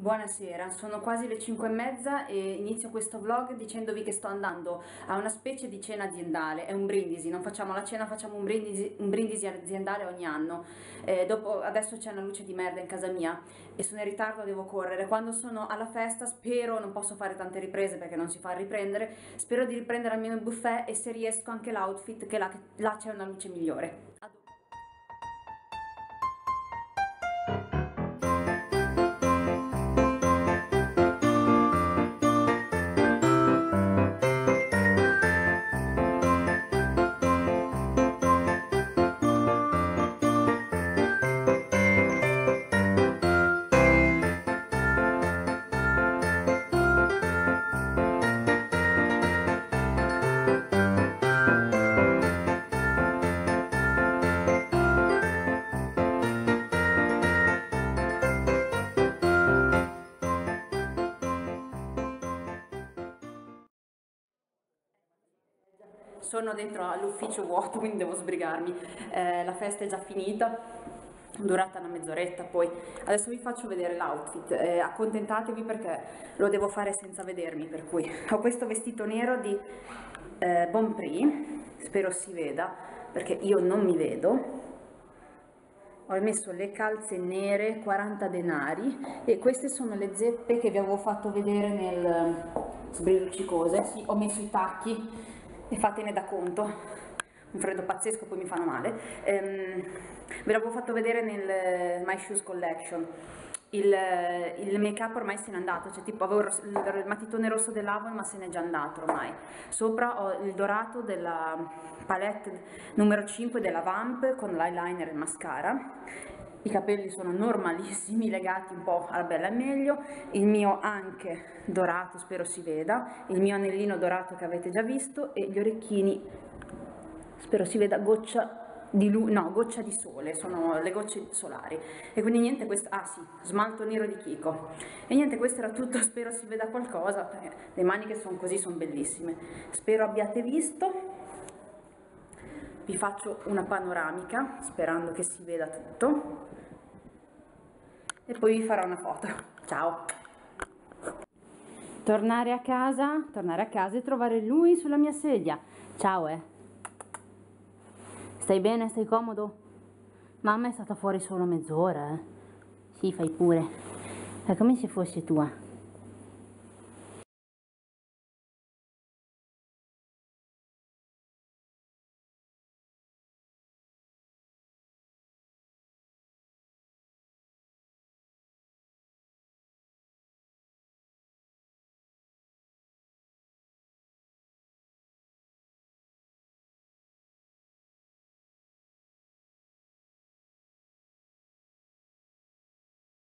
Buonasera, sono quasi le 5 e mezza e inizio questo vlog dicendovi che sto andando a una specie di cena aziendale, è un brindisi, non facciamo la cena, facciamo un brindisi, un brindisi aziendale ogni anno. Eh, dopo, adesso c'è una luce di merda in casa mia e sono in ritardo, devo correre. Quando sono alla festa spero, non posso fare tante riprese perché non si fa riprendere, spero di riprendere almeno il buffet e se riesco anche l'outfit che là, là c'è una luce migliore. Sono dentro all'ufficio vuoto quindi devo sbrigarmi. Eh, la festa è già finita durata una mezz'oretta poi adesso vi faccio vedere l'outfit. Eh, accontentatevi perché lo devo fare senza vedermi per cui ho questo vestito nero di eh, Bon Prix spero si veda perché io non mi vedo. Ho messo le calze nere 40 denari e queste sono le zeppe che vi avevo fatto vedere nel sbrilluccicose sì, ho messo i tacchi e fatene da conto. Un freddo pazzesco poi mi fanno male. Ehm, ve l'avevo fatto vedere nel My Shoes Collection. Il, il make up ormai se n'è andato cioè tipo avevo il matitone rosso dell'Avon ma se n'è già andato ormai. Sopra ho il dorato della palette numero 5 della Vamp con l'eyeliner e il mascara i capelli sono normalissimi, legati un po' alla bella e meglio, il mio anche dorato, spero si veda, il mio anellino dorato che avete già visto e gli orecchini, spero si veda, goccia di, no, goccia di sole, sono le gocce solari. E quindi niente, questo, ah sì, smalto nero di Kiko. E niente, questo era tutto, spero si veda qualcosa, perché le maniche sono così, sono bellissime. Spero abbiate visto. Vi faccio una panoramica, sperando che si veda tutto e poi vi farò una foto. Ciao! Tornare a casa, tornare a casa e trovare lui sulla mia sedia. Ciao eh! Stai bene? Stai comodo? Mamma è stata fuori solo mezz'ora eh? Sì, fai pure. È come se fosse tua.